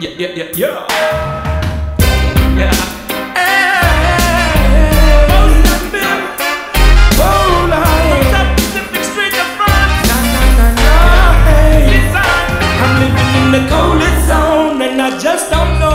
yeah, yeah, yeah, yeah. Yeah. The coldest zone, and I just don't know.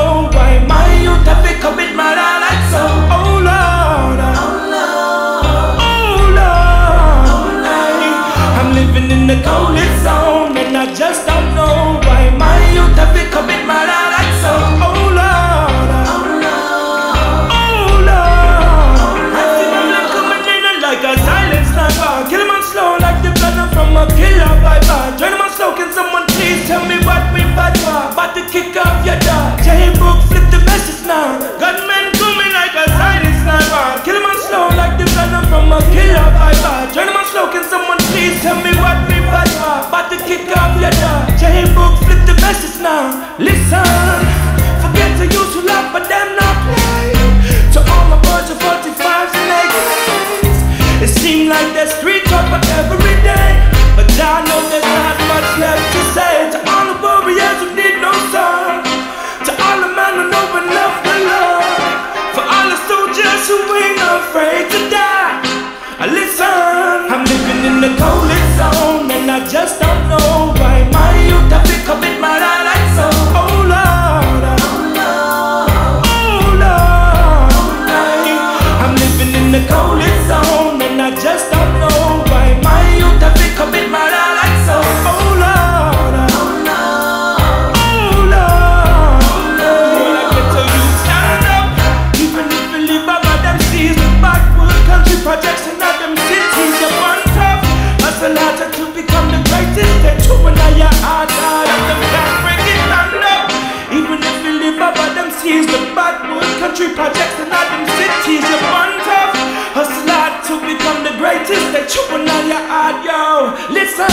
the coldest. hard hard at the fabric in London. Even if we live up by them seas, the bad backward country projects and not them cities, you're born tough. Hustle hard to become the greatest that you will not your art, yo. Listen,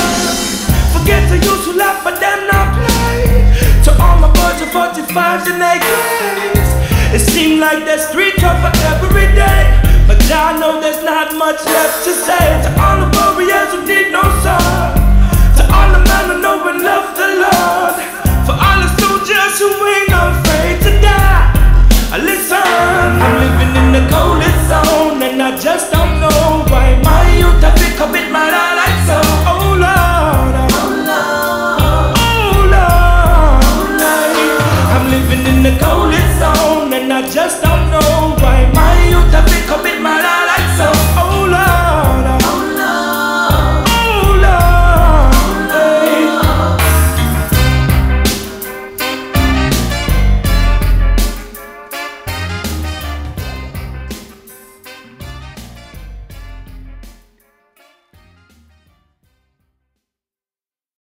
forget to use who laugh but them not play. To all my boys and 45s and they grace. It seems like there's three tough for every day. But I know there's not much left to say to all the warriors. just don't know why my youth have become a bit mad like so. Oh Lord, oh Lord, oh Lord, oh Lord. I'm living in the cold zone, and I just don't know why my youth have become